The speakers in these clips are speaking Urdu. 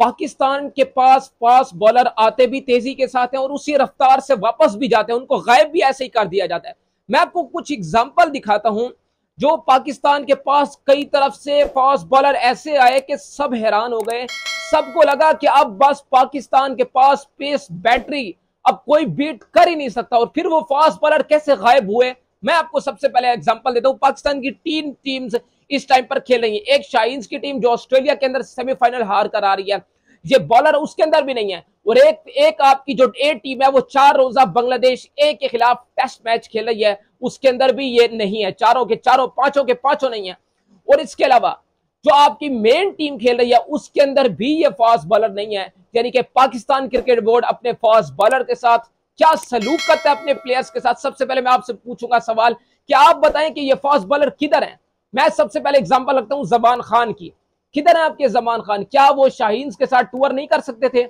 پاکستان کے پاس فاسٹ بالر آتے بھی تیزی کے ساتھ ہیں اور اسی رفتار سے واپس بھی جاتے ہیں۔ ان کو غائب بھی ایسے ہی کر دیا جاتا ہے۔ میں آپ کو کچھ اگزامپل دکھاتا ہوں جو پاکستان کے پاس کئی طرف سے فاسٹ بالر ایسے آئے کہ سب حیران ہو گئے۔ سب کو لگا کہ اب بس پاکستان کے پاس پیس بیٹری اب کوئی بیٹ کر ہی نہیں سکتا اور پھر وہ فاسٹ بالر کیسے غائب ہوئے؟ میں آپ کو سب سے پہلے اگزامپل دیتا ہوں، پاکستان کی تین ٹیمز اس ٹائم پر کھیل رہی ہیں۔ ایک شاہینز کی ٹیم جو آسٹریلیا کے اندر سیمی فائنل ہار کر آ رہی ہے۔ یہ بالر اس کے اندر بھی نہیں ہے اور ایک ایک آپ کی جو اے ٹیم ہے، وہ چار روزہ بنگلہ دیش اے کے خلاف ٹیسٹ میچ کھیل رہی ہے۔ اس کے اندر بھی یہ نہیں ہے۔ چاروں کے چاروں، پانچوں کے پانچوں نہیں ہیں۔ اور اس کے علاوہ جو آپ کی مین ٹیم کھیل رہی ہے، اس کے اندر بھی یہ فاسٹ بالر نہیں ہے یعنی کہ پاکستان کرکٹ بورڈ اپنے فاسٹ بالر کے ساتھ کیا سلوک کرتا ہے اپنے پلیئرز کے ساتھ؟ سب سے پہلے میں آپ سے پوچھوں گا سوال کہ آپ بتائیں کہ یہ فاسٹ بالر کدھر ہیں؟ میں سب سے پہلے اگزامپل رکھتا ہوں زبان خان کی۔ کدھر ہیں آپ کے زمان خان؟ کیا وہ شاہینز کے ساتھ ٹور نہیں کر سکتے تھے؟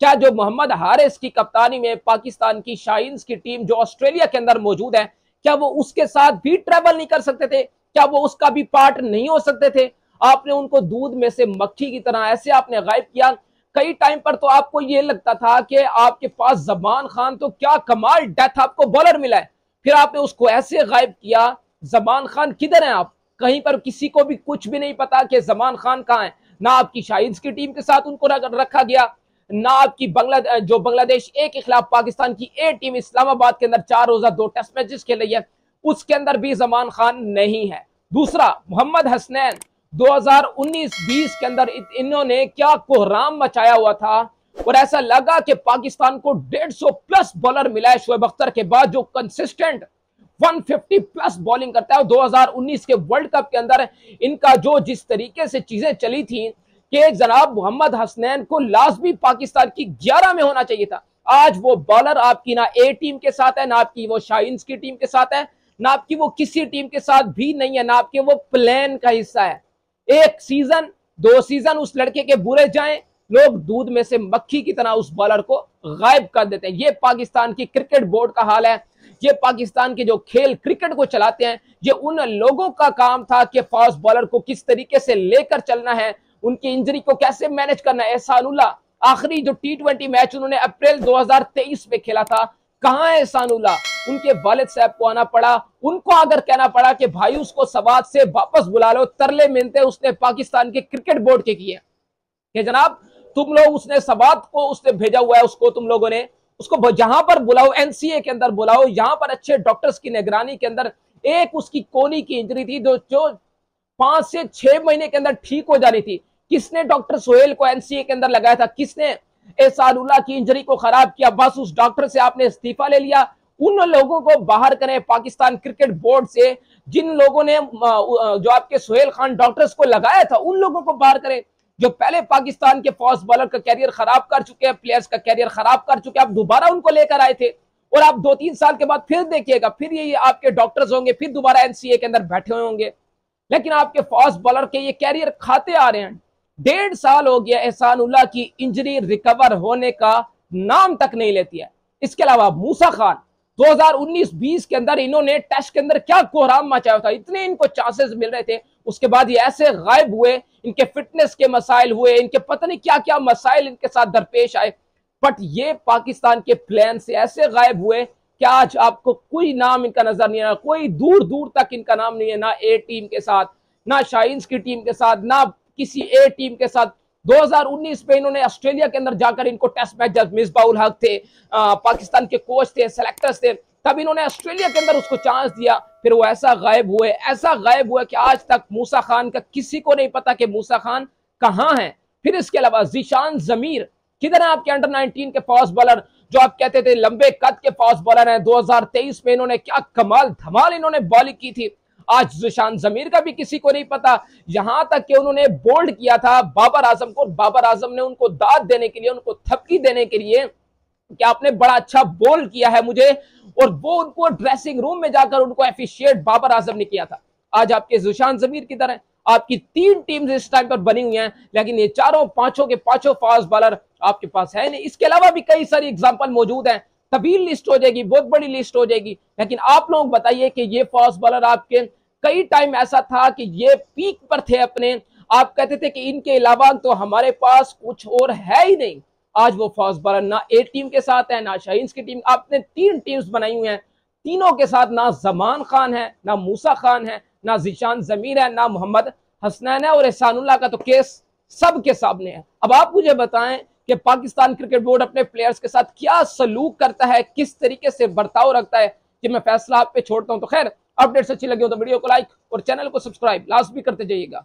کیا جو محمد حارث کی کپتانی میں پاکستان کی شاہینز کی ٹیم جو آسٹریلیا کے اندر موجود ہے، کیا وہ اس کے ساتھ بھی ٹریول نہیں کر سکتے تھے؟ کیا وہ اس کا بھی پارٹ نہیں ہو سکتے تھے؟ آپ نے ان کو دودھ میں سے مکھی کی طرح ایسے آپ نے غائب کیا کئی ٹائم پر تو آپ کو یہ لگتا تھا کہ آپ کے پاس زبان خان تو کیا کمال ڈیتھ آپ کو بولر ملا ہے۔ پھر آپ نے اس کو ایسے غائب کیا، زبان خان کدھر ہیں آپ؟ کہیں پر کسی کو بھی کچھ بھی نہیں پتا کہ زمان خان کہاں ہے نہ آپ کی شاہدز کی ٹیم کے ساتھ ان کو رکھا گیا، نہ آپ کی بنگلہ جو بنگلہ دیش اے کے خلاف پاکستان کی اے ٹیم اسلام آباد کے اندر چار روزہ دو ٹیسٹ میچز کھیل رہی ہے، اس کے اندر بھی زمان خان نہیں ہے۔ دوسرا، محمد حسنین۔ دو ہزار انیس بیس کے اندر انہوں نے کیا کوہرام مچایا ہوا تھا اور ایسا لگا کہ پاکستان کو ڈیڑھ سو پلس بولر ملا ہے شعیب اختر کے بعد جو consistent one fifty plus bowling کرتا ہے دو ہزار انیس کے ورلڈ کپ کے اندر ان کا جو جس طریقے سے چیزیں چلی تھیں کہ جناب محمد حسنین کو لازمی پاکستان کی گیارہ میں ہونا چاہیے تھا۔ آج وہ بالر آپ کی نہ اے ٹیم کے ساتھ ہے، نہ آپ کی وہ شائنز کی ٹیم کے ساتھ ہے، نہ آپ کی وہ کسی ٹیم کے ساتھ بھی نہیں ہے، نہ آپ کے وہ پلین کا حصہ ہے۔ ایک سیزن، دو سیزن اس لڑکے کے برے جائیں، لوگ دودھ میں سے مکھی کی طرح اس بالر کو غائب کر دیتے ہیں۔ یہ پاکستان کی کرکٹ بورڈ کا حال ہے۔ یہ پاکستان کے جو کھیل کرکٹ کو چلاتے ہیں، یہ ان لوگوں کا کام تھا کہ فاسٹ بالر کو کس طریقے سے لے کر چلنا ہے، ان کی انجری کو کیسے مینج کرنا ہے۔ احسان اللہ، آخری جو ٹی ٹوینٹی میچ انہوں نے اپریل دو ہزار تیئیس میں کھیلا تھا، کہاں ہے احسان اللہ؟ ان کے والد صاحب کو آنا پڑا، ان کو اگر کہنا پڑا کہ بھائی اس کو سواد سے واپس بلا لو، ترلے منتے اس نے پاکستان کے کرکٹ بورڈ کے کیے۔ کہ جناب، تم لوگ اس نے سواد کو اس نے بھیجا ہوا ہے، اس کو تم لوگوں نے، اس کو جہاں پر بلاؤ این سی اے کے اندر بلاؤ، یہاں پر اچھے ڈاکٹرز کی نگرانی کے اندر ایک اس کی کونی کی انجری تھی جو پانچ سے چھ مہینے کے اندر ٹھیک ہو جانی تھی۔ کس نے ڈاکٹر سوہیل کو این سی اے کے اندر لگایا تھا؟ کس نے احسان اللہ کی انجری کو خراب کیا؟ بس اس ڈاکٹر سے آپ نے استعفیٰ لے لیا۔ ان لوگوں کو باہر کریں، پاکستان کرکٹ بورڈ سے، جن لوگوں نے جو آپ کے سہیل خان ڈاکٹرز کو لگایا تھا، ان لوگوں کو باہر کریں۔ جو پہلے پاکستان کے فاسٹ بالر کا کیریئر خراب کر چکے ہیں، پلیئرز کا کیریئر خراب کر چکے ہیں، آپ دوبارہ ان کو لے کر آئے تھے۔ اور آپ دو تین سال کے بعد پھر دیکھیے گا، پھر یہ آپ کے ڈاکٹرز ہوں گے، پھر دوبارہ این سی اے کے اندر بیٹھے ہوئے ہوں گے۔ لیکن آپ کے فاسٹ بالر کے یہ کیریئر کھاتے آ رہے ہیں۔ ڈیڑھ سال ہو گیا احسان اللہ کی انجری ریکور ہونے کا نام تک نہیں لیتی ہے۔ اس کے علاوہ موسا خان دو ہزار انیس بیس کے اندر انہوں نے ٹیسٹ کے اندر کیا کوہرام مچایا تھا؟ اتنے ان کو چانسز مل رہے تھے۔ اس کے بعد یہ ایسے غائب ہوئے، ان کے فٹنس کے مسائل ہوئے، ان کے پتہ نہیں کیا کیا مسائل ان کے ساتھ درپیش آئے۔ بٹ یہ پاکستان کے پلین سے ایسے غائب ہوئے کہ آج آپ کو کوئی نام ان کا نظر نہیں آ کوئی دور دور تک ان کا نام نہیں ہے، نہ اے ٹیم کے ساتھ، نہ شائنز کی ٹیم کے ساتھ، نہ کسی اے ٹیم کے ساتھ۔ دو ہزار انیس میں انہوں نے آسٹریلیا کے اندر جا کر ان کو ٹیسٹ میچ جب مصباح الحق تھے پاکستان کے کوچ تھے سلیکٹرز تھے، تب انہوں نے آسٹریلیا کے اندر اس کو چانس دیا۔ پھر وہ ایسا غائب ہوئے، ایسا غائب ہوئے کہ آج تک موسا خان کا کسی کو نہیں پتا کہ موسا خان کہاں ہیں۔ پھر اس کے علاوہ زیشان زمیر کدھر ہیں آپ کے انڈر نائنٹین کے فاسٹ بالر جو آپ کہتے تھے لمبے قد کے فاسٹ بالر ہیں۔ دو ہزار تیئیس میں انہوں نے کیا کمال دھمال انہوں نے بالنگ کی تھی۔ آج زیشان زمیر کا بھی کسی کو نہیں پتا۔ یہاں تک کہ انہوں نے بولڈ کیا تھا بابر اعظم کو، بابر اعظم نے ان کو داد دینے کے لیے، ان کو تھپکی دینے کے لیے کہ آپ نے بڑا اچھا بول کیا ہے مجھے۔ اور وہ ان کو ڈریسنگ روم میں جا کر ان کو ایفیشیٹ بابر اعظم نے کیا تھا۔ آج آپ کے زشان زمیر کی طرح آپ کی تین ٹیمز اس ٹائم پر بنی ہوئی ہیں، لیکن یہ چاروں پانچوں کے پانچوں فاسٹ بالر آپ کے پاس ہے نہیں۔ اس کے علاوہ بھی کئی ساری اگزامپل موجود ہیں۔ طویل لسٹ ہو جائے گی، بہت بڑی لسٹ ہو جائے گی۔ لیکن آپ لوگ بتائیے کہ یہ فاسٹ بالر آپ کے کئی ٹائم ایسا تھا کہ یہ پیک پر تھے اپنے۔ آپ کہتے تھے کہ ان کے علاوہ تو ہمارے پاس کچھ اور ہے ہی نہیں۔ آج وہ فوز برن نہ اے ٹیم کے ساتھ ہے، نہ شاہینز کی ٹیم آپ نے تین ٹیمز بنائی ہوئی ہیں۔ تینوں کے ساتھ نہ زمان خان ہے، نہ موسا خان ہے، نہ زیشان زمیر ہے، نہ محمد حسنین ہے۔ اور احسان اللہ کا تو کیس سب کے سامنے ہے۔ اب آپ مجھے بتائیں کہ پاکستان کرکٹ بورڈ اپنے پلیئرز کے ساتھ کیا سلوک کرتا ہے، کس طریقے سے برتاؤ رکھتا ہے کہ میں فیصلہ آپ پہ چھوڑتا ہوں تو خیر اپڈیٹس اچھی لگی ہو تو ویڈیو کو لائک اور چینل کو سبسکرائب لازمی بھی کرتے جائیے گا۔